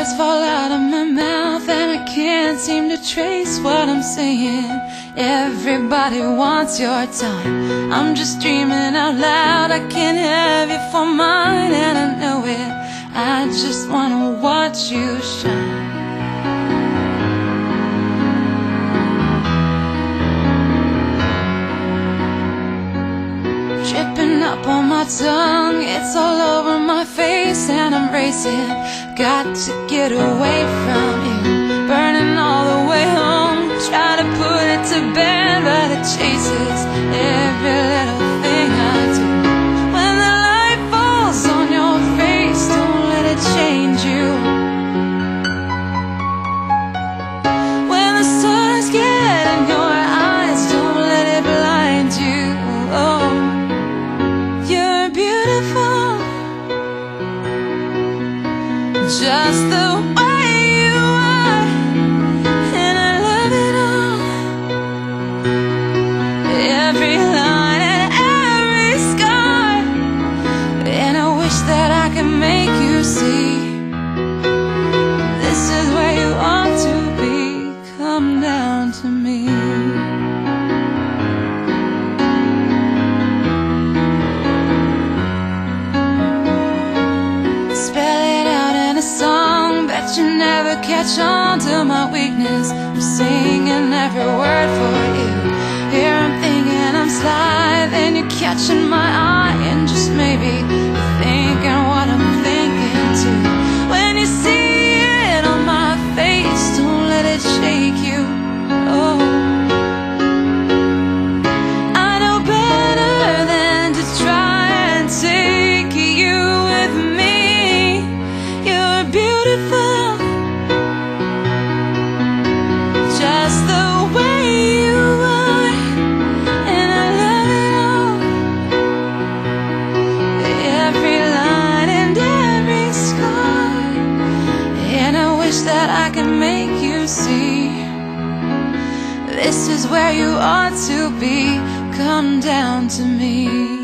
Words fall out of my mouth and I can't seem to trace what I'm saying. Everybody wants your time. I'm just dreaming out loud. I can't have you for mine, and I know it. I just wanna watch you shine. Up on my tongue, it's all over my face, and I'm racing. Got to get away from you, burning all the way home. Try to put it to bed, but it chases just the way you are, and I love it all. Every line and every scar, and I wish that I could make you see. This is where you to be. Come down to me. Spell it catch on to my weakness. I'm singing every word for you. Here I'm thinking I'm then you're catching my make you see. This is where you ought to be. Come down to me.